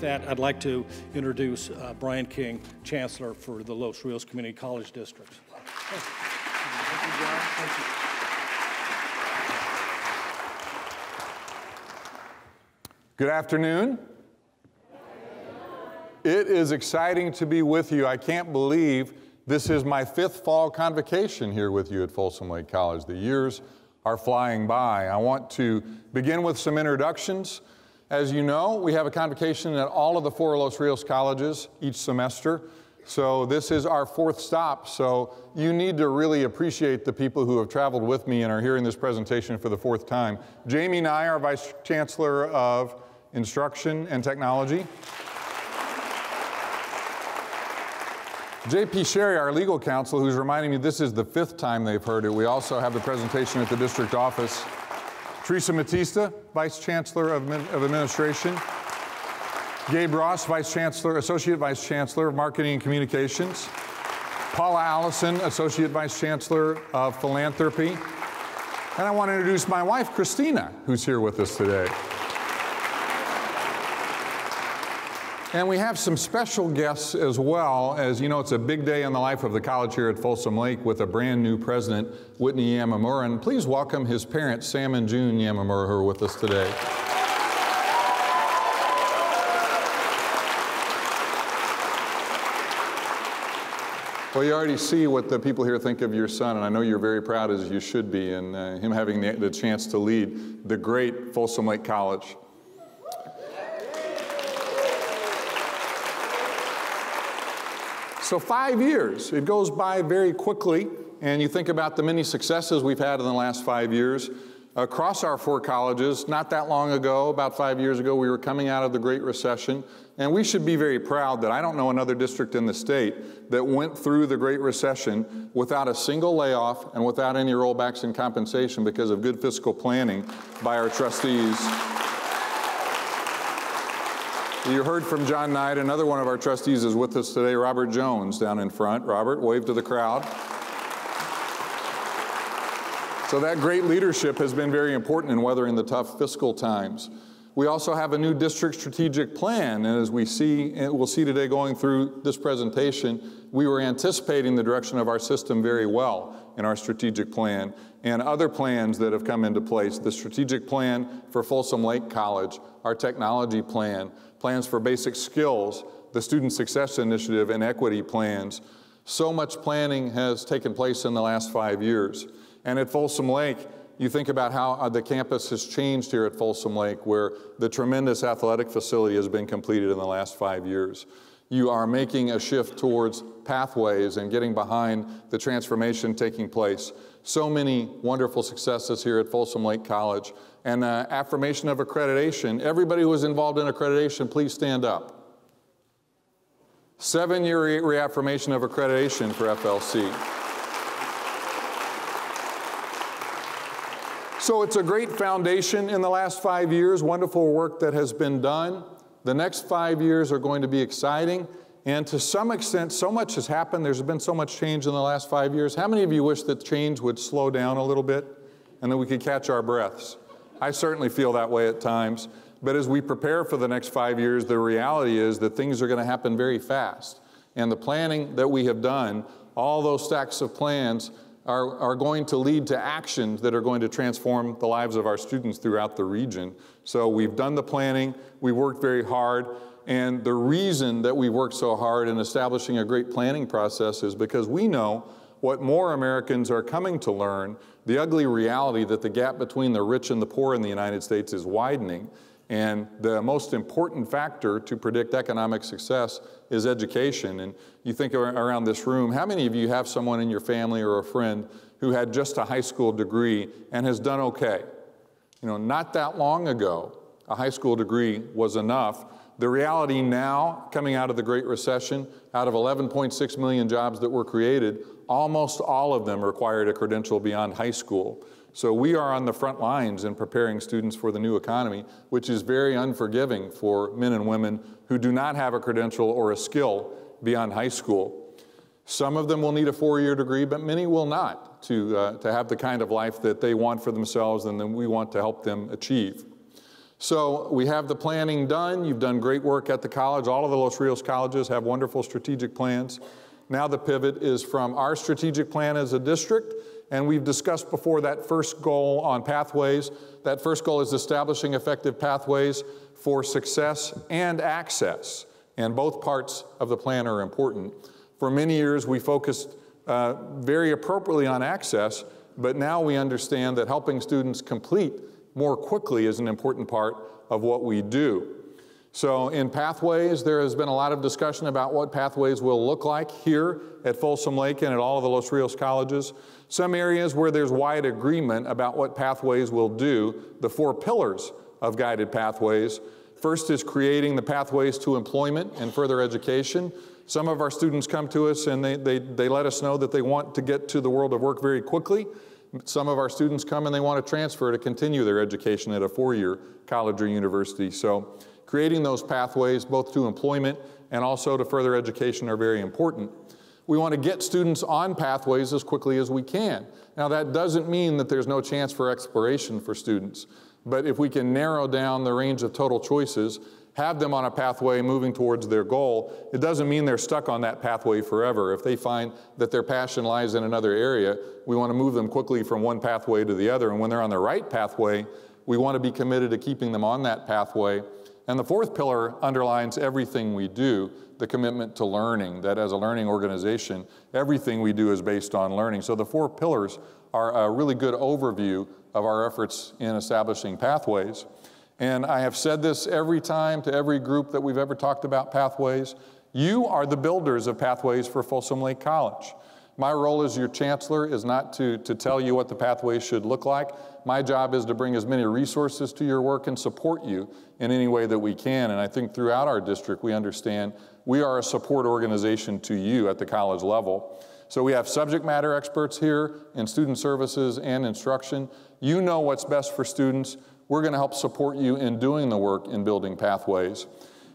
with that, I'd like to introduce uh, Brian King, Chancellor for the Los Rios Community College District. Thank you, John. Thank you. Good afternoon. It is exciting to be with you. I can't believe this is my fifth fall convocation here with you at Folsom Lake College. The years are flying by. I want to begin with some introductions. As you know, we have a convocation at all of the four Los Rios colleges each semester. So this is our fourth stop. So you need to really appreciate the people who have traveled with me and are hearing this presentation for the fourth time. Jamey Nye, our Vice Chancellor of Instruction and Technology. J.P. Sherry, our legal counsel, who's reminding me this is the fifth time they've heard it. We also have the presentation at the district office. Teresa Matista, Vice Chancellor of, of Administration. Gabe Ross, Vice Chancellor, Associate Vice Chancellor of Marketing and Communications. Paula Allison, Associate Vice Chancellor of Philanthropy. And I want to introduce my wife, Christina, who's here with us today. And we have some special guests as well. As you know, it's a big day in the life of the college here at Folsom Lake with a brand new president, Whitney Yamamura. And please welcome his parents, Sam and June Yamamura, who are with us today. Well, you already see what the people here think of your son, and I know you're very proud, as you should be, in uh, him having the, the chance to lead the great Folsom Lake College. So, five years, it goes by very quickly, and you think about the many successes we've had in the last five years across our four colleges. Not that long ago, about five years ago, we were coming out of the Great Recession, and we should be very proud that I don't know another district in the state that went through the Great Recession without a single layoff and without any rollbacks in compensation because of good fiscal planning by our trustees. You heard from John Knight. Another one of our trustees is with us today, Robert Jones, down in front. Robert, wave to the crowd. So that great leadership has been very important in weathering the tough fiscal times. We also have a new district strategic plan, and as we see, we'll see today going through this presentation, we were anticipating the direction of our system very well in our strategic plan and other plans that have come into place. The strategic plan for Folsom Lake College, our technology plan, plans for basic skills, the Student Success Initiative, and equity plans. So much planning has taken place in the last five years. And at Folsom Lake, you think about how uh, the campus has changed here at Folsom Lake, where the tremendous athletic facility has been completed in the last five years. You are making a shift towards pathways and getting behind the transformation taking place. So many wonderful successes here at Folsom Lake College and uh, affirmation of accreditation. Everybody who was involved in accreditation, please stand up. Seven year re reaffirmation of accreditation for FLC. So it's a great foundation in the last five years, wonderful work that has been done. The next five years are going to be exciting. And to some extent, so much has happened. There's been so much change in the last five years. How many of you wish that change would slow down a little bit and that we could catch our breaths? I certainly feel that way at times. But as we prepare for the next five years, the reality is that things are going to happen very fast. And the planning that we have done, all those stacks of plans, are, are going to lead to actions that are going to transform the lives of our students throughout the region. So we've done the planning, we worked very hard, and the reason that we work so hard in establishing a great planning process is because we know what more Americans are coming to learn, the ugly reality that the gap between the rich and the poor in the United States is widening. And the most important factor to predict economic success is education. And you think around this room, how many of you have someone in your family or a friend who had just a high school degree and has done okay? You know, not that long ago, a high school degree was enough the reality now, coming out of the Great Recession, out of 11.6 million jobs that were created, almost all of them required a credential beyond high school. So we are on the front lines in preparing students for the new economy, which is very unforgiving for men and women who do not have a credential or a skill beyond high school. Some of them will need a four-year degree, but many will not to, uh, to have the kind of life that they want for themselves and that we want to help them achieve. So we have the planning done. You've done great work at the college. All of the Los Rios colleges have wonderful strategic plans. Now the pivot is from our strategic plan as a district, and we've discussed before that first goal on pathways. That first goal is establishing effective pathways for success and access, and both parts of the plan are important. For many years, we focused uh, very appropriately on access, but now we understand that helping students complete more quickly is an important part of what we do. So in pathways, there has been a lot of discussion about what pathways will look like here at Folsom Lake and at all of the Los Rios colleges. Some areas where there's wide agreement about what pathways will do, the four pillars of guided pathways. First is creating the pathways to employment and further education. Some of our students come to us and they, they, they let us know that they want to get to the world of work very quickly. Some of our students come and they want to transfer to continue their education at a four-year college or university. So creating those pathways both to employment and also to further education are very important. We want to get students on pathways as quickly as we can. Now that doesn't mean that there's no chance for exploration for students, but if we can narrow down the range of total choices have them on a pathway moving towards their goal, it doesn't mean they're stuck on that pathway forever. If they find that their passion lies in another area, we want to move them quickly from one pathway to the other. And when they're on the right pathway, we want to be committed to keeping them on that pathway. And the fourth pillar underlines everything we do, the commitment to learning, that as a learning organization, everything we do is based on learning. So the four pillars are a really good overview of our efforts in establishing pathways. And I have said this every time to every group that we've ever talked about pathways. You are the builders of pathways for Folsom Lake College. My role as your chancellor is not to, to tell you what the pathways should look like. My job is to bring as many resources to your work and support you in any way that we can. And I think throughout our district, we understand we are a support organization to you at the college level. So we have subject matter experts here in student services and instruction. You know what's best for students. We're going to help support you in doing the work in building pathways.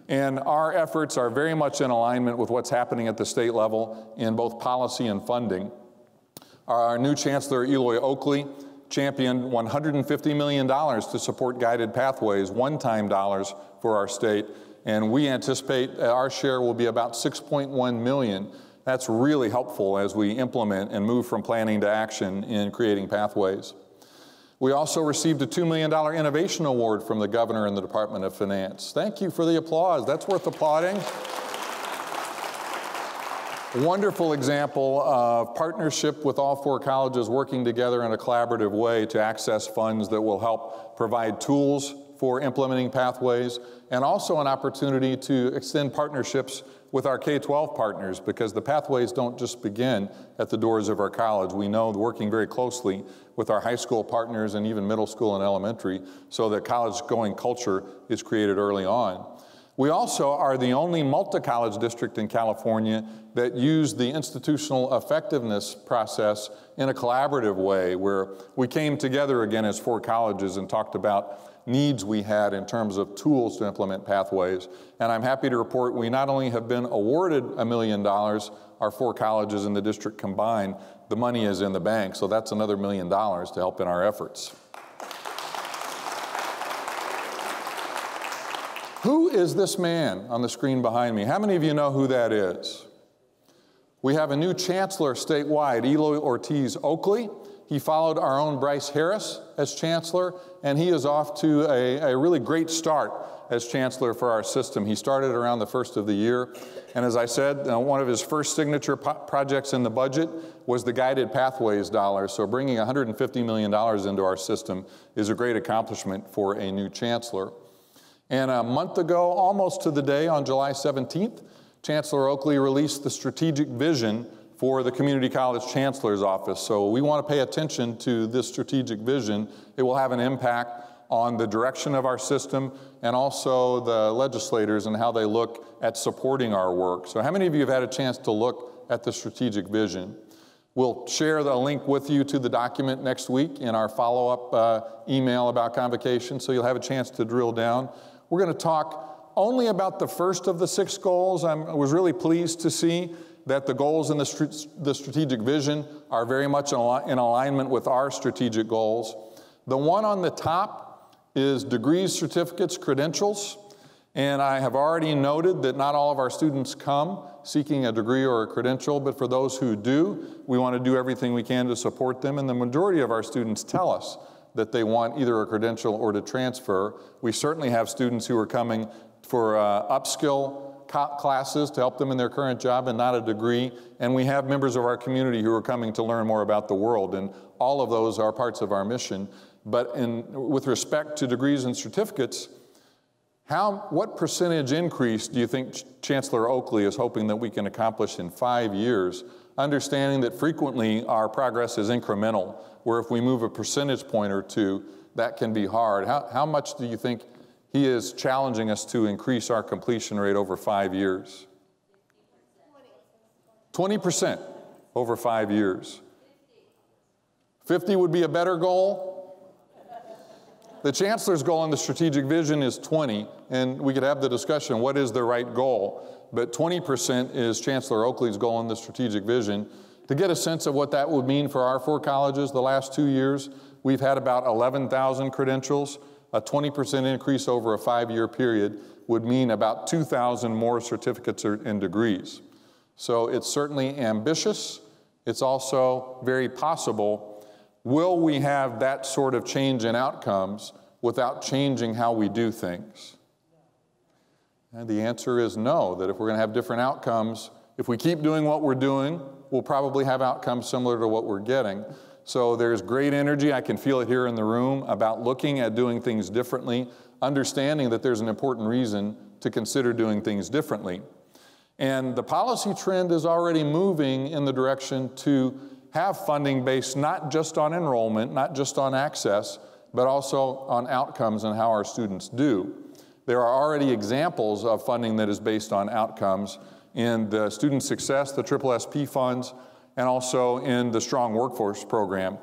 And our efforts are very much in alignment with what's happening at the state level in both policy and funding. Our new Chancellor, Eloy Oakley, championed $150 million to support guided pathways, one-time dollars for our state. And we anticipate uh, our share will be about 6.1 million. That's really helpful as we implement and move from planning to action in creating pathways. We also received a $2 million innovation award from the governor and the Department of Finance. Thank you for the applause. That's worth applauding. Wonderful example of partnership with all four colleges working together in a collaborative way to access funds that will help provide tools for implementing pathways and also an opportunity to extend partnerships with our K-12 partners because the pathways don't just begin at the doors of our college. We know working very closely with our high school partners and even middle school and elementary so that college-going culture is created early on. We also are the only multi-college district in California that used the institutional effectiveness process in a collaborative way where we came together again as four colleges and talked about needs we had in terms of tools to implement pathways. And I'm happy to report we not only have been awarded a million dollars, our four colleges in the district combined, the money is in the bank, so that's another million dollars to help in our efforts. Who is this man on the screen behind me? How many of you know who that is? We have a new chancellor statewide, Eloy Ortiz Oakley. He followed our own Brice Harris as chancellor, and he is off to a, a, really great start as chancellor for our system. He started around the first of the year, and as I said, uh, one of his first signature projects in the budget was the Guided Pathways dollars. So bringing $150 million into our system is a great accomplishment for a new chancellor. And a month ago, almost to the day, on July 17th, Chancellor Oakley released the strategic vision for the Community College Chancellor's Office. So we want to pay attention to this strategic vision. It will have an impact on the direction of our system and also the legislators and how they look at supporting our work. So how many of you have had a chance to look at the strategic vision? We'll share the link with you to the document next week in our follow-up uh, email about convocation, so you'll have a chance to drill down. We're going to talk only about the first of the six goals. I'm, i was really pleased to see that the goals in the, the strategic vision are very much in alignment with our strategic goals. The one on the top is degrees, certificates, credentials. And I have already noted that not all of our students come seeking a degree or a credential, but for those who do, we want to do everything we can to support them. And the majority of our students tell us that they want either a credential or to transfer. We certainly have students who are coming for uh, upskill classes to help them in their current job and not a degree. And we have members of our community who are coming to learn more about the world. And all of those are parts of our mission. But in, with respect to degrees and certificates, how, what percentage increase do you think Chancellor Oakley is hoping that we can accomplish in five years, understanding that frequently our progress is incremental, where if we move a percentage point or two, that can be hard. How, how much do you think he is challenging us to increase our completion rate over five years? 20% over five years. 50 would be a better goal. The chancellor's goal in the strategic vision is 20, and we could have the discussion what is the right goal? But 20% is Chancellor Oakley's goal in the strategic vision. To get a sense of what that would mean for our four colleges the last two years, we've had about 11,000 credentials. A 20% increase over a five year period would mean about 2,000 more certificates and degrees. So it's certainly ambitious. It's also very possible Will we have that sort of change in outcomes without changing how we do things? And the answer is no, that if we're going to have different outcomes, if we keep doing what we're doing, we'll probably have outcomes similar to what we're getting. So there's great energy, I can feel it here in the room, about looking at doing things differently, understanding that there's an important reason to consider doing things differently. And the policy trend is already moving in the direction to have funding based not just on enrollment, not just on access, but also on outcomes and how our students do. There are already examples of funding that is based on outcomes in the student success, the Triple SP funds, and also in the Strong Workforce Program.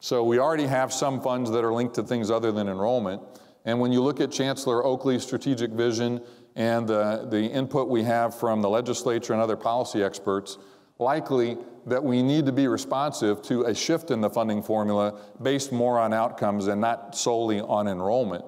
So we already have some funds that are linked to things other than enrollment. And when you look at Chancellor Oakley's strategic vision and the, the input we have from the legislature and other policy experts, likely that we need to be responsive to a shift in the funding formula based more on outcomes and not solely on enrollment.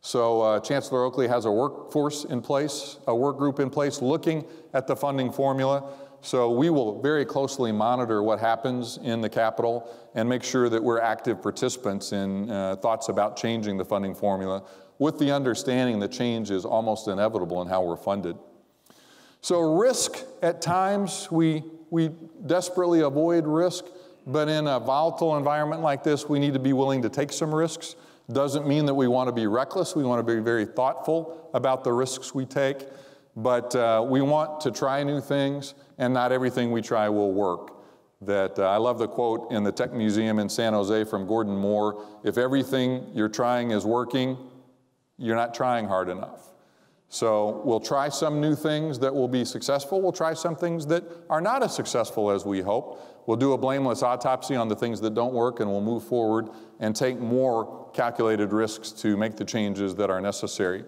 So uh, Chancellor Oakley has a workforce in place, a work group in place looking at the funding formula. So we will very closely monitor what happens in the Capitol and make sure that we're active participants in uh, thoughts about changing the funding formula with the understanding that change is almost inevitable in how we're funded. So risk at times we we desperately avoid risk, but in a volatile environment like this, we need to be willing to take some risks. Doesn't mean that we want to be reckless. We want to be very thoughtful about the risks we take, but uh, we want to try new things, and not everything we try will work. That uh, I love the quote in the Tech Museum in San Jose from Gordon Moore if everything you're trying is working, you're not trying hard enough. So we'll try some new things that will be successful. We'll try some things that are not as successful as we hope. We'll do a blameless autopsy on the things that don't work and we'll move forward and take more calculated risks to make the changes that are necessary.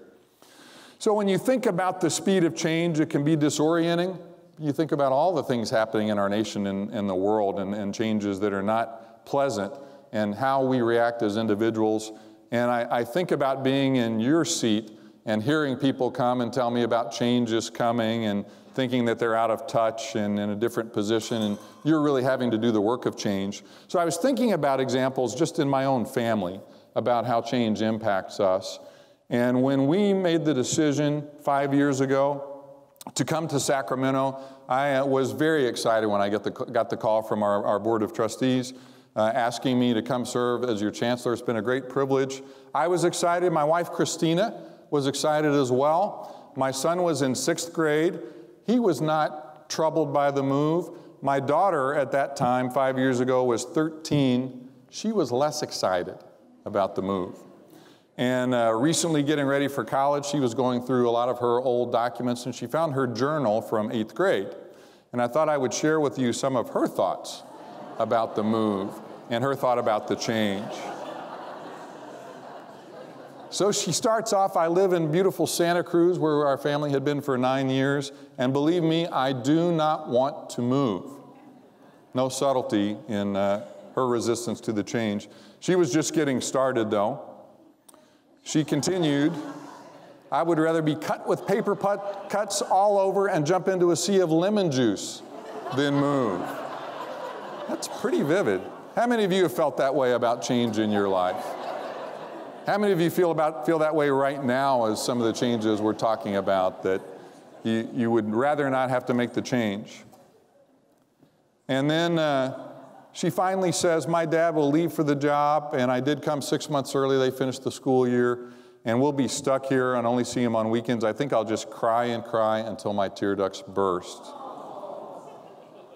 So when you think about the speed of change, it can be disorienting. You think about all the things happening in our nation and, and the world and, and, changes that are not pleasant and how we react as individuals. And I, I think about being in your seat and hearing people come and tell me about changes coming and thinking that they're out of touch and in a different position, and you're really having to do the work of change. So I was thinking about examples just in my own family about how change impacts us. And when we made the decision five years ago to come to Sacramento, I uh, was very excited when I got the, got the call from our, our Board of Trustees. Uh, asking me to come serve as your chancellor. It's been a great privilege. I was excited. My wife, Christina, was excited as well. My son was in sixth grade. He was not troubled by the move. My daughter at that time, five years ago, was 13. She was less excited about the move. And uh, recently getting ready for college, she was going through a lot of her old documents and she found her journal from eighth grade. And I thought I would share with you some of her thoughts about the move and her thought about the change. So she starts off, I live in beautiful Santa Cruz where our family had been for nine years, and believe me, I do not want to move. No subtlety in uh, her resistance to the change. She was just getting started though. She continued, I would rather be cut with paper put, cuts all over and jump into a sea of lemon juice than move. That's pretty vivid. How many of you have felt that way about change in your life? How many of you feel, about, feel that way right now as some of the changes we're talking about that you, you would rather not have to make the change? And then uh, she finally says, My dad will leave for the job, and I did come six months early. They finished the school year and we'll be stuck here and only see him on weekends, I think I'll just cry and cry until my tear ducts burst.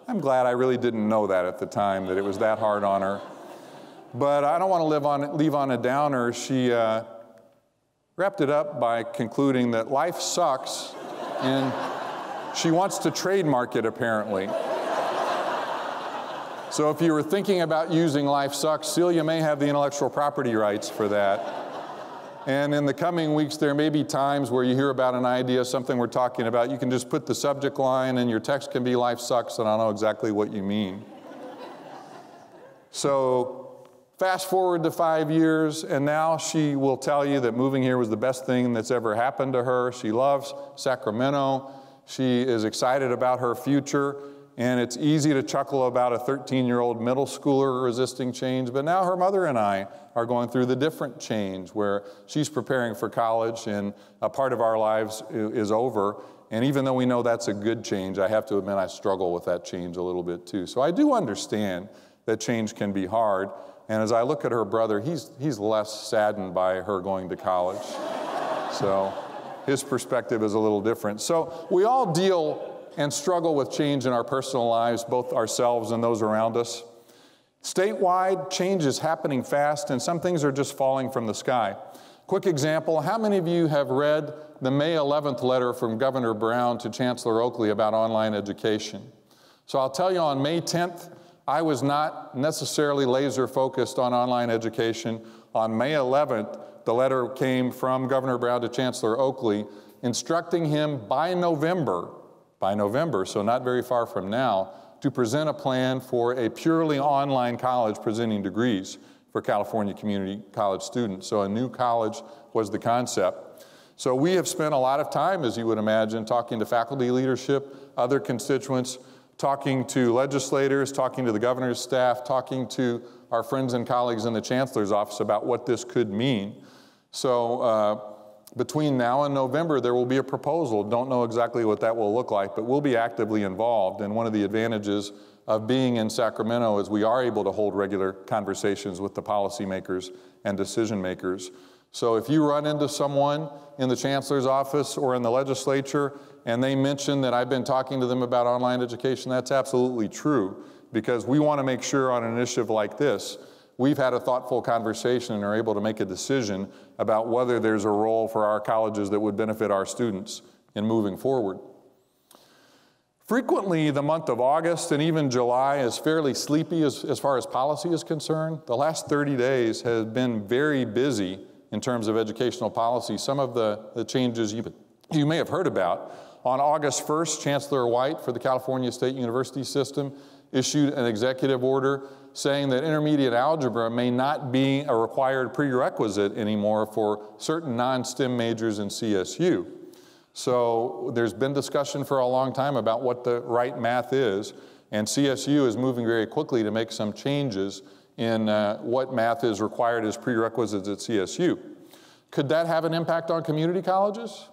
I'm glad I really didn't know that at the time, that it was that hard on her. But I don't want to live on, leave on a downer. She uh, wrapped it up by concluding that life sucks and she wants to trademark it apparently. So if you were thinking about using Life Sucks, Celia may have the intellectual property rights for that. And in the coming weeks, there may be times where you hear about an idea, something we're talking about. You can just put the subject line, and your text can be Life Sucks, and I'll know exactly what you mean. So, fast forward to five years, and now she will tell you that moving here was the best thing that's ever happened to her. She loves Sacramento. She is excited about her future. And it's easy to chuckle about a 13 year old middle schooler resisting change, but now her mother and I are going through the different change where she's preparing for college and a part of our lives is over. And even though we know that's a good change, I have to admit I struggle with that change a little bit too. So I do understand that change can be hard. And as I look at her brother, he's, he's less saddened by her going to college. so his perspective is a little different. So we all deal and struggle with change in our personal lives, both ourselves and those around us. Statewide, change is happening fast, and some things are just falling from the sky. Quick example how many of you have read the May 11th letter from Governor Brown to Chancellor Oakley about online education? So I'll tell you on May 10th, I was not necessarily laser focused on online education. On May 11th, the letter came from Governor Brown to Chancellor Oakley instructing him by November by November, so not very far from now, to present a plan for a purely online college presenting degrees for California community college students. So a new college was the concept. So we have spent a lot of time, as you would imagine, talking to faculty leadership, other constituents, talking to legislators, talking to the governor's staff, talking to our friends and colleagues in the chancellor's office about what this could mean. So uh, between now and November, there will be a proposal. Don't know exactly what that will look like, but we'll be actively involved. And one of the advantages of being in Sacramento is we are able to hold regular conversations with the policymakers and decision makers. So if you run into someone in the chancellor's office or in the legislature and they mention that I've been talking to them about online education, that's absolutely true because we want to make sure on an initiative like this we've had a thoughtful conversation and are able to make a decision about whether there's a role for our colleges that would benefit our students in moving forward. Frequently, the month of August and even July is fairly sleepy as, as far as policy is concerned. The last 30 days has been very busy in terms of educational policy. Some of the, the changes you, you may have heard about. On August 1st, Chancellor White for the California State University System issued an executive order saying that intermediate algebra may not be a required prerequisite anymore for certain non-STEM majors in CSU. So there's been discussion for a long time about what the right math is, and CSU is moving very quickly to make some changes in uh, what math is required as prerequisites at CSU. Could that have an impact on community colleges?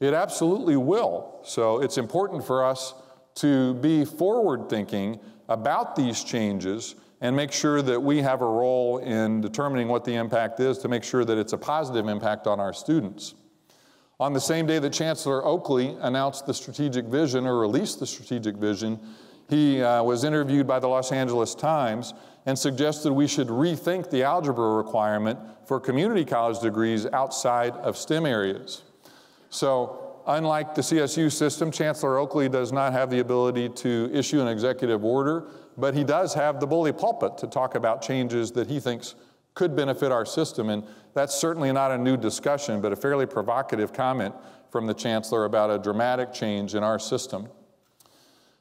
It absolutely will. So it's important for us to be forward thinking about these changes and make sure that we have a role in determining what the impact is to make sure that it's a positive impact on our students. On the same day that Chancellor Oakley announced the strategic vision or released the strategic vision, he uh, was interviewed by the Los Angeles Times and suggested we should rethink the algebra requirement for community college degrees outside of STEM areas. So Unlike the CSU system, Chancellor Oakley does not have the ability to issue an executive order, but he does have the bully pulpit to talk about changes that he thinks could benefit our system. And that's certainly not a new discussion, but a fairly provocative comment from the Chancellor about a dramatic change in our system.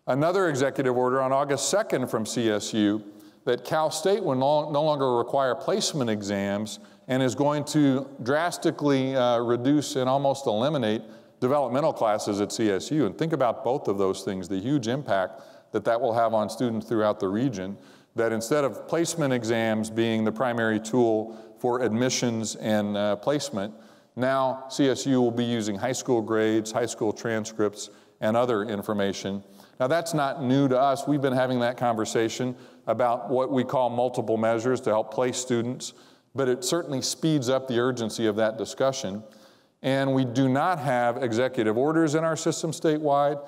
Another executive order on August 2nd from CSU that Cal State will no, longer require placement exams and is going to drastically uh, reduce and almost eliminate developmental classes at CSU. And think about both of those things, the huge impact that that will have on students throughout the region, that instead of placement exams being the primary tool for admissions and uh, placement, now CSU will be using high school grades, high school transcripts, and other information. Now that's not new to us. We've been having that conversation about what we call multiple measures to help place students, but it certainly speeds up the urgency of that discussion. And we do not have executive orders in our system statewide.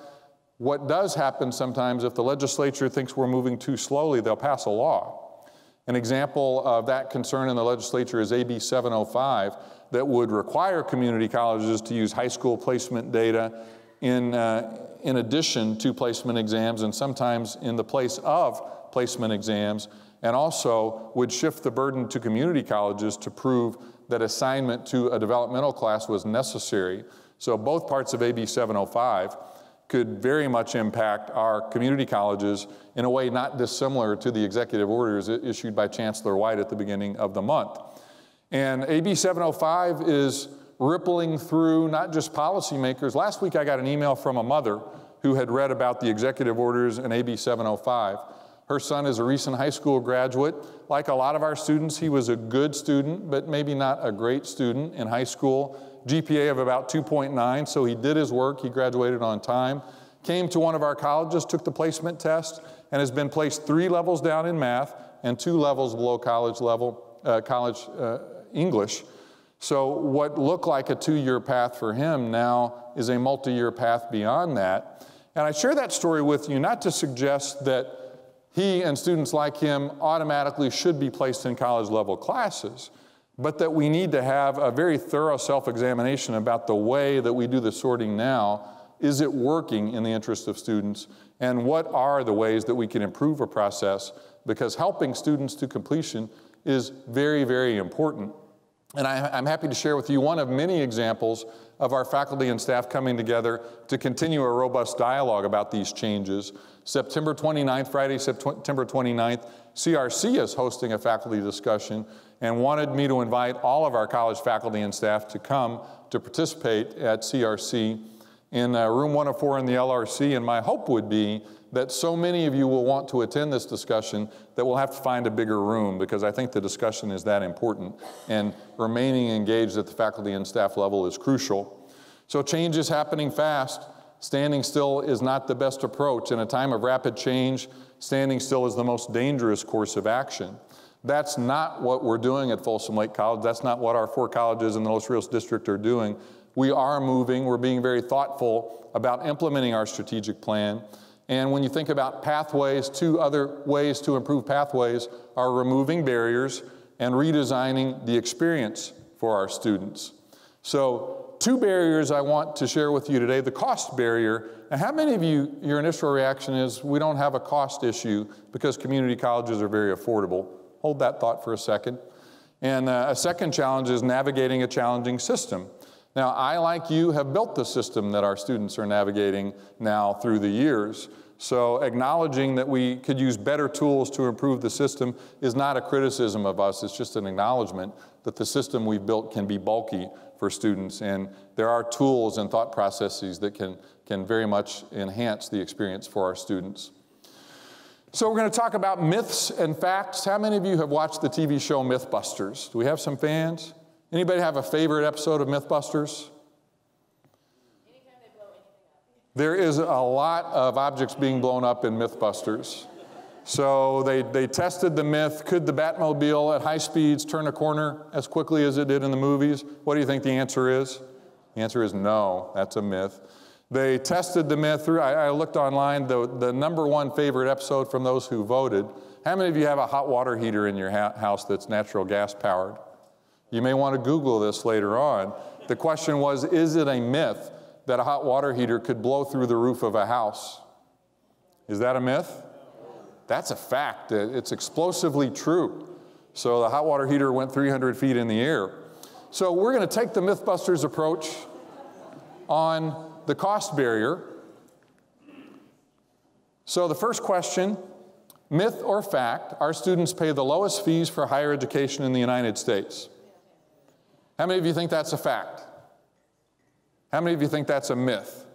What does happen sometimes, if the legislature thinks we're moving too slowly, they'll pass a law. An example of that concern in the legislature is AB 705 that would require community colleges to use high school placement data in, uh, in addition to placement exams and sometimes in the place of placement exams, and also would shift the burden to community colleges to prove that assignment to a developmental class was necessary. So both parts of AB 705 could very much impact our community colleges in a way not dissimilar to the executive orders issued by Chancellor White at the beginning of the month. And AB 705 is rippling through not just policymakers. Last week I got an email from a mother who had read about the executive orders in AB 705. Her son is a recent high school graduate. Like a lot of our students, he was a good student, but maybe not a great student in high school. GPA of about 2.9, so he did his work. He graduated on time. Came to one of our colleges, took the placement test, and has been placed three levels down in math and two levels below college level, uh, college uh, English. So, what looked like a two year path for him now is a multi year path beyond that. And I share that story with you not to suggest that he and students like him automatically should be placed in college level classes, but that we need to have a very thorough self examination about the way that we do the sorting now. Is it working in the interest of students? And what are the ways that we can improve a process? Because helping students to completion is very, very important. And I, am happy to share with you one of many examples of our faculty and staff coming together to continue a robust dialogue about these changes. September 29th, Friday, September 29th, CRC is hosting a faculty discussion and wanted me to invite all of our college faculty and staff to come to participate at CRC in uh, room 104 in the LRC. And my hope would be that so many of you will want to attend this discussion that we'll have to find a bigger room because I think the discussion is that important and remaining engaged at the faculty and staff level is crucial. So change is happening fast. Standing still is not the best approach. In a time of rapid change, standing still is the most dangerous course of action. That's not what we're doing at Folsom Lake College. That's not what our four colleges in the Los Rios district are doing. We are moving. We're being very thoughtful about implementing our strategic plan. And when you think about pathways, two other ways to improve pathways are removing barriers and redesigning the experience for our students. So, two barriers I want to share with you today the cost barrier. Now, how many of you, your initial reaction is we don't have a cost issue because community colleges are very affordable? Hold that thought for a second. And uh, a second challenge is navigating a challenging system. Now, I, like you, have built the system that our students are navigating now through the years. So, acknowledging that we could use better tools to improve the system is not a criticism of us, it's just an acknowledgement that the system we've built can be bulky for students. And there are tools and thought processes that can, can very much enhance the experience for our students. So, we're going to talk about myths and facts. How many of you have watched the TV show Mythbusters? Do we have some fans? Anybody have a favorite episode of Mythbusters? There is a lot of objects being blown up in Mythbusters. So they, they tested the myth could the Batmobile at high speeds turn a corner as quickly as it did in the movies? What do you think the answer is? The answer is no, that's a myth. They tested the myth through, I, I looked online, the, the number one favorite episode from those who voted. How many of you have a hot water heater in your ha- house that's natural gas powered? You may want to Google this later on. The question was Is it a myth that a hot water heater could blow through the roof of a house? Is that a myth? That's a fact. It's explosively true. So the hot water heater went 300 feet in the air. So we're going to take the Mythbusters approach on the cost barrier. So the first question Myth or fact, our students pay the lowest fees for higher education in the United States. How many of you think that's a fact? How many of you think that's a myth?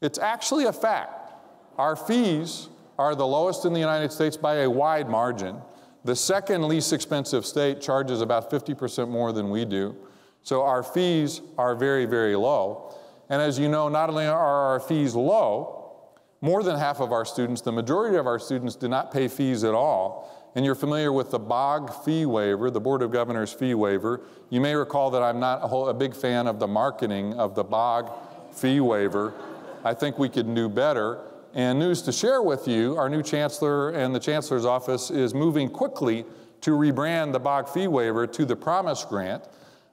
It's actually a fact. Our fees are the lowest in the United States by a wide margin. The second least expensive state charges about 50% more than we do. So our fees are very, very low. And as you know, not only are our fees low, more than half of our students, the majority of our students, do not pay fees at all. And you're familiar with the BOG fee waiver, the Board of Governors fee waiver. You may recall that I'm not a, whole, a big fan of the marketing of the BOG fee waiver. I think we could do better. And news to share with you, our new chancellor and the chancellor's office is moving quickly to rebrand the BOG fee waiver to the Promise Grant.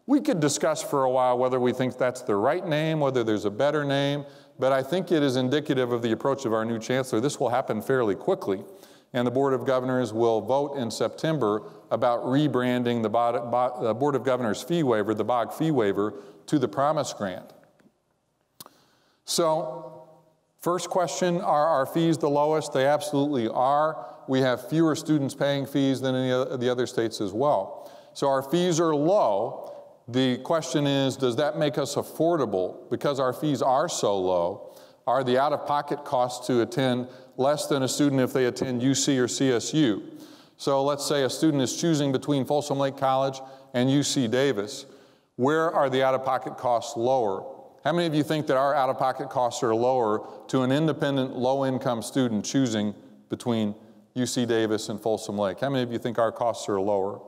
We could discuss for a while whether we think that's the right name, whether there's a better name, but I think it is indicative of the approach of our new chancellor. This will happen fairly quickly, and the Board of Governors will vote in September about rebranding the uh, Board of Governors fee waiver, the BOG fee waiver, to the Promise Grant. So, first question Are our fees the lowest? They absolutely are. We have fewer students paying fees than any of the other states as well. So, our fees are low. The question is, does that make us affordable? Because our fees are so low, are the out of pocket costs to attend less than a student if they attend UC or CSU? So let's say a student is choosing between Folsom Lake College and UC Davis. Where are the out of pocket costs lower? How many of you think that our out of pocket costs are lower to an independent low income student choosing between UC Davis and Folsom Lake? How many of you think our costs are lower?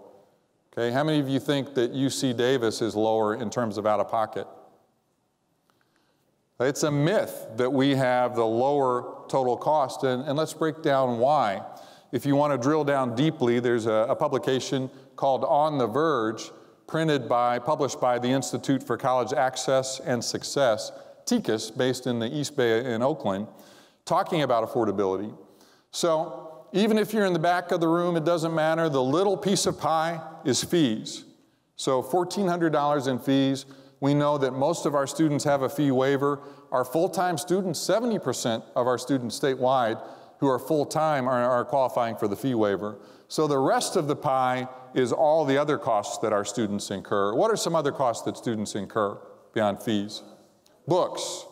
Okay, how many of you think that UC Davis is lower in terms of out of pocket? It's a myth that we have the lower total cost, and, and let's break down why. If you want to drill down deeply, there's a, a publication called On the Verge, printed by, published by the Institute for College Access and Success, TICAS, based in the East Bay in Oakland, talking about affordability. So even if you're in the back of the room, it doesn't matter. The little piece of pie is fees. So $1,400 in fees. We know that most of our students have a fee waiver. Our full-time students, 70% of our students statewide who are full-time are, are qualifying for the fee waiver. So the rest of the pie is all the other costs that our students incur. What are some other costs that students incur beyond fees? Books,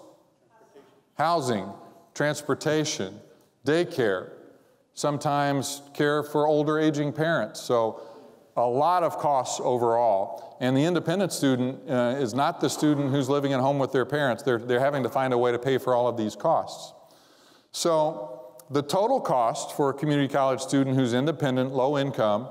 housing, transportation, daycare, sometimes care for older aging parents. So a lot of costs overall. And the independent student uh, is not the student who's living at home with their parents. They're, they're having to find a way to pay for all of these costs. So the total cost for a community college student who's independent, low income,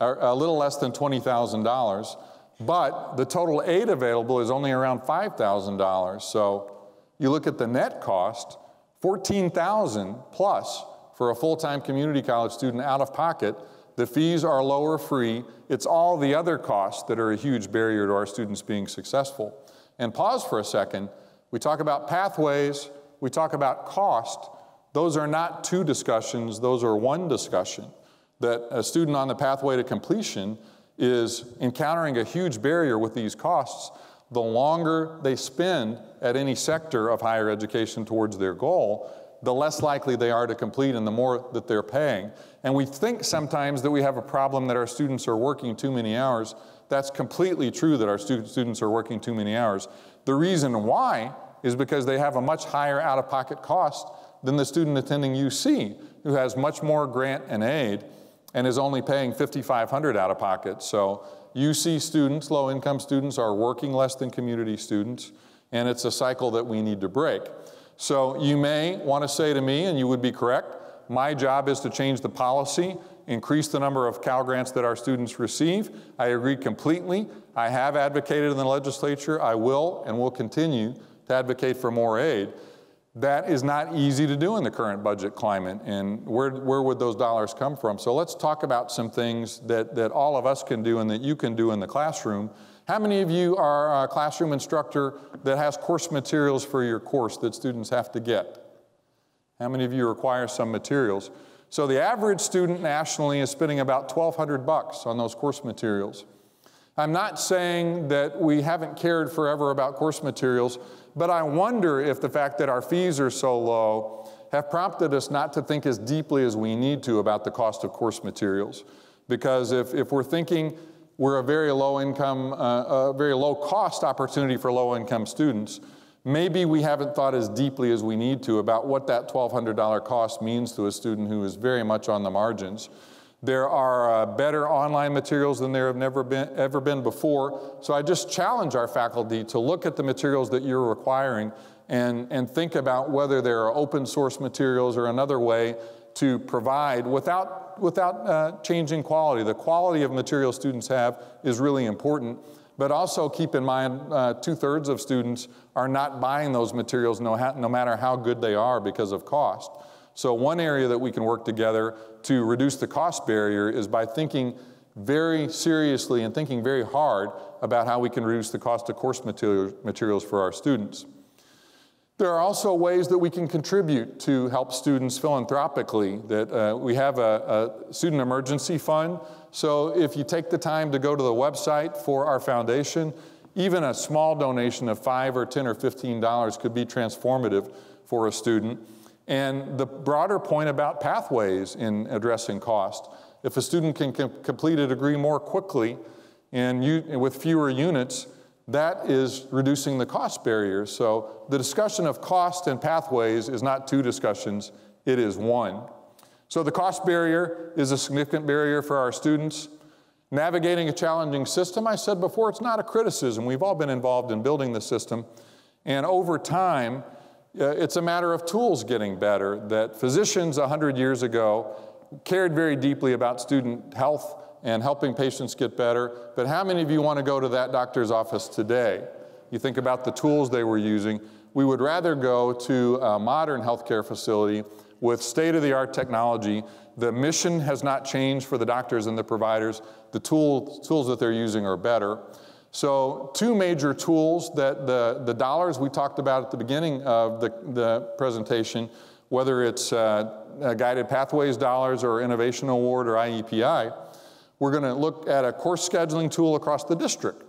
are a little less than $20,000, but the total aid available is only around $5,000. So you look at the net cost, 14,000 plus for a full-time community college student out of pocket, the fees are lower free. It's all the other costs that are a huge barrier to our students being successful. And pause for a second. We talk about pathways, we talk about cost. Those are not two discussions, those are one discussion. That a student on the pathway to completion is encountering a huge barrier with these costs. The longer they spend at any sector of higher education towards their goal, the less likely they are to complete and the more that they're paying. And we think sometimes that we have a problem that our students are working too many hours. That's completely true that our stu students are working too many hours. The reason why is because they have a much higher out of pocket cost than the student attending UC, who has much more grant and aid and is only paying 5500 out of pocket. So UC students, low income students, are working less than community students, and it's a cycle that we need to break. So you may want to say to me, and you would be correct, my job is to change the policy, increase the number of Cal Grants that our students receive. I agree completely. I have advocated in the legislature. I will and will continue to advocate for more aid. That is not easy to do in the current budget climate, and where, where would those dollars come from? So let's talk about some things that, that all of us can do and that you can do in the classroom how many of you are a classroom instructor that has course materials for your course that students have to get? How many of you require some materials? So the average student nationally is spending about 1200 bucks on those course materials. I'm not saying that we haven't cared forever about course materials, but I wonder if the fact that our fees are so low have prompted us not to think as deeply as we need to about the cost of course materials. Because if, if we're thinking we're a very low income, uh, a very low cost opportunity for low income students, maybe we haven't thought as deeply as we need to about what that $1,200 cost means to a student who is very much on the margins. There are uh, better online materials than there have never been, ever been before. So I just challenge our faculty to look at the materials that you're requiring and, and think about whether there are open source materials or another way to provide without, without uh, changing quality. The quality of material students have is really important. But also keep in mind, uh, two thirds of students are not buying those materials no, no matter how good they are because of cost. So, one area that we can work together to reduce the cost barrier is by thinking very seriously and thinking very hard about how we can reduce the cost of course material, materials for our students. There are also ways that we can contribute to help students philanthropically. That uh, we have a, a, student emergency fund. So if you take the time to go to the website for our foundation, even a small donation of five or ten or fifteen dollars could be transformative for a student. And the broader point about pathways in addressing cost. If a student can com complete a degree more quickly and with fewer units, that is reducing the cost barrier. So the discussion of cost and pathways is not two discussions, it is one. So the cost barrier is a significant barrier for our students. Navigating a challenging system, I said before, it's not a criticism. We've all been involved in building the system. And over time, uh, it's a matter of tools getting better, that physicians 100 years ago cared very deeply about student health and helping patients get better. But how many of you want to go to that doctor's office today? You think about the tools they were using. We would rather go to a modern healthcare facility with state of the art technology. The mission has not changed for the doctors and the providers. The tool, tools that they're using are better. So two major tools that the, the dollars we talked about at the beginning of the, the presentation, whether it's uh, Guided Pathways dollars or Innovation Award or IEPI, we're going to look at a course scheduling tool across the district.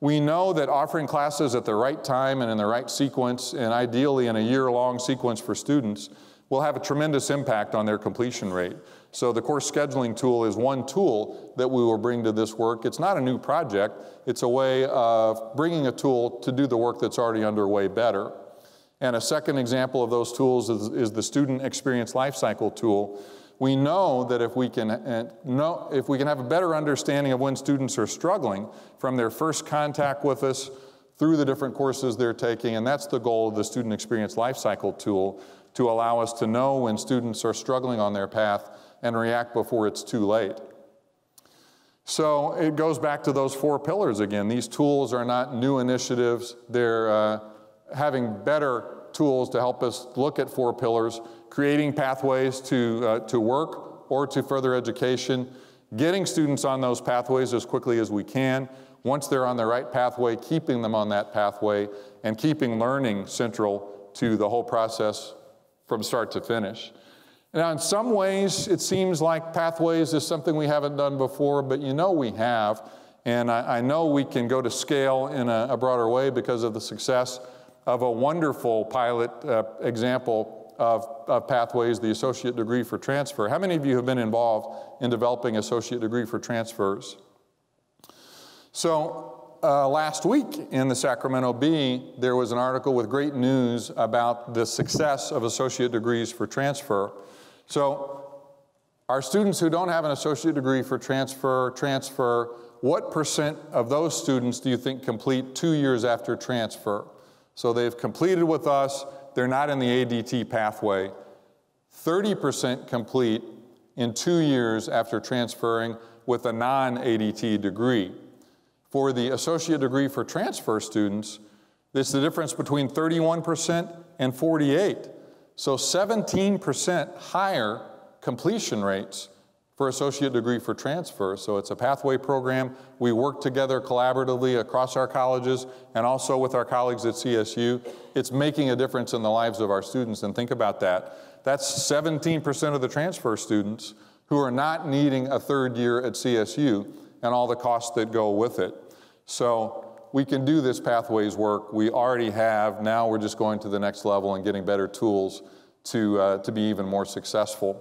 We know that offering classes at the right time and in the right sequence, and ideally in a year-long sequence for students, will have a tremendous impact on their completion rate. So the course scheduling tool is one tool that we will bring to this work. It's not a new project. It's a way of bringing a tool to do the work that's already underway better. And a second example of those tools is, is the student experience lifecycle tool. We know that if we can uh, know, if we can have a better understanding of when students are struggling from their first contact with us through the different courses they're taking, and that's the goal of the student experience lifecycle tool, to allow us to know when students are struggling on their path and react before it's too late. So it goes back to those four pillars again. These tools are not new initiatives. They're uh, having better tools to help us look at four pillars, creating pathways to, uh, to work or to further education, getting students on those pathways as quickly as we can. Once they're on the right pathway, keeping them on that pathway and keeping learning central to the whole process from start to finish. Now, in some ways, it seems like pathways is something we haven't done before, but you know we have. And I, I know we can go to scale in a, a, broader way because of the success of a wonderful pilot uh, example of, of pathways, the associate degree for transfer. How many of you have been involved in developing associate degree for transfers? So, uh, last week in the Sacramento Bee, there was an article with great news about the success of associate degrees for transfer. So our students who don't have an associate degree for transfer, transfer, what percent of those students do you think complete two years after transfer? So they've completed with us, they're not in the ADT pathway. 30% complete in two years after transferring with a non-ADT degree. For the associate degree for transfer students, it's the difference between 31% and 48. So 17% higher completion rates for associate degree for transfer. So it's a pathway program. We work together collaboratively across our colleges and also with our colleagues at CSU. It's making a difference in the lives of our students, and think about that. That's 17% of the transfer students who are not needing a third year at CSU and all the costs that go with it. So we can do this pathways work. We already have. Now we're just going to the next level and getting better tools to, uh, to be even more successful.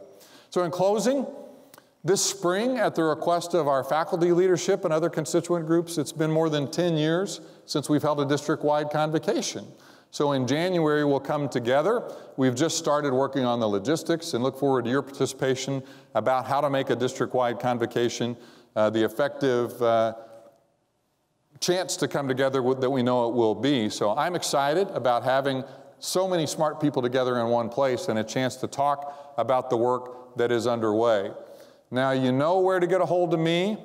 So, in closing, this spring, at the request of our faculty leadership and other constituent groups, it's been more than 10 years since we've held a district wide convocation. So in January, we'll come together. We've just started working on the logistics and look forward to your participation about how to make a district wide convocation uh, the effective uh, chance to come together that we know it will be. So I'm excited about having so many smart people together in one place and a chance to talk about the work that is underway. Now, you know where to get a hold of me.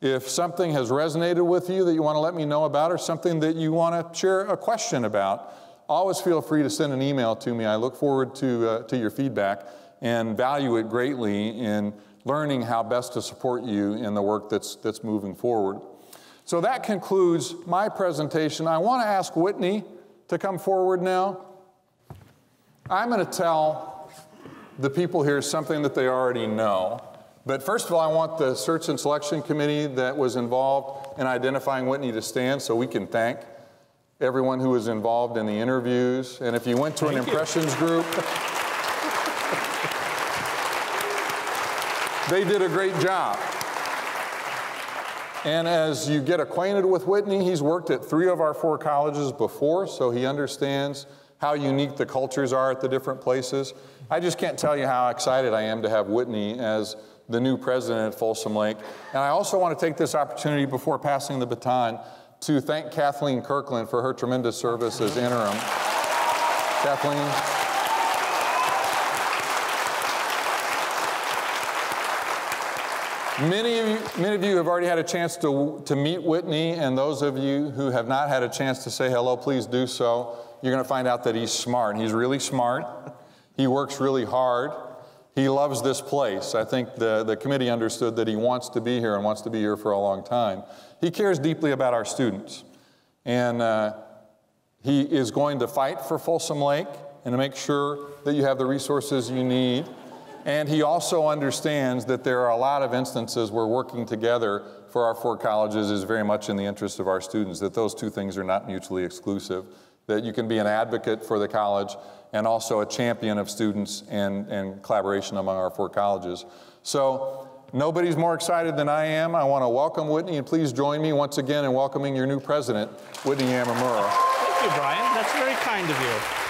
If something has resonated with you that you want to let me know about, or something that you want to share a question about, always feel free to send an email to me. I look forward to, uh, to your feedback and value it greatly in learning how best to support you in the work that's, that's moving forward. So that concludes my presentation. I want to ask Whitney to come forward now. I'm going to tell the people here something that they already know. But first of all, I want the search and selection committee that was involved in identifying Whitney to stand so we can thank everyone who was involved in the interviews. And if you went to thank an you. impressions group, they did a great job. And as you get acquainted with Whitney, he's worked at three of our four colleges before, so he understands how unique the cultures are at the different places. I just can't tell you how excited I am to have Whitney as the new president at Folsom Lake. And I also want to take this opportunity before passing the baton to thank Kathleen Kirkland for her tremendous service as interim. Kathleen. Many of, you, many of you have already had a chance to, to meet Whitney, and those of you who have not had a chance to say hello, please do so. You're going to find out that he's smart. He's really smart. He works really hard. He loves this place. I think the, the committee understood that he wants to be here and wants to be here for a long time. He cares deeply about our students. And uh, he is going to fight for Folsom Lake and to make sure that you have the resources you need and he also understands that there are a lot of instances where working together for our four colleges is very much in the interest of our students, that those two things are not mutually exclusive, that you can be an advocate for the college and also a champion of students and, and collaboration among our four colleges. So nobody's more excited than I am. I want to welcome Whitney, and please join me once again in welcoming your new president, Whitney Yamamura. Thank you, Brian. That's very kind of you.